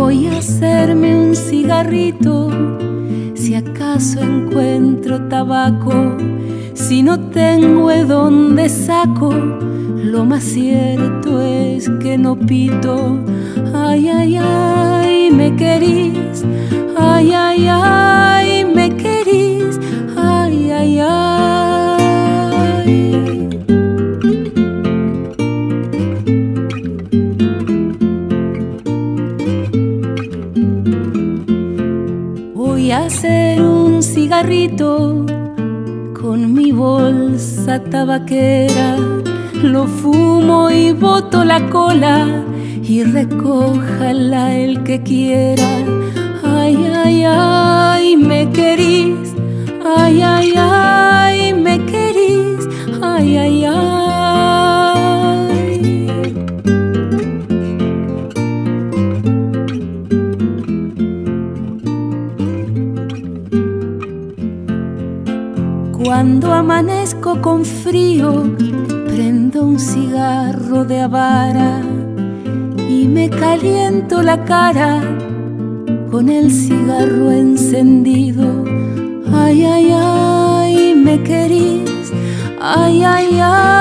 Voy a hacerme un cigarrito si acaso encuentro tabaco. Si no tengo de dónde saco, lo más cierto es que no pito. Ay, ay, ay, me querís. Ay, ay, ay. Hacer un cigarrito con mi bolsa tabaquera. Lo fumo y boto la cola y recójala el que quiera. Ay, ay, ay, me querís. Ay, ay, ay, me querís. Ay, ay, Cuando amanezco con frío, prendo un cigarro de avara y me caliento la cara con el cigarro encendido. Ay, ay, ay, me querís. Ay, ay, ay.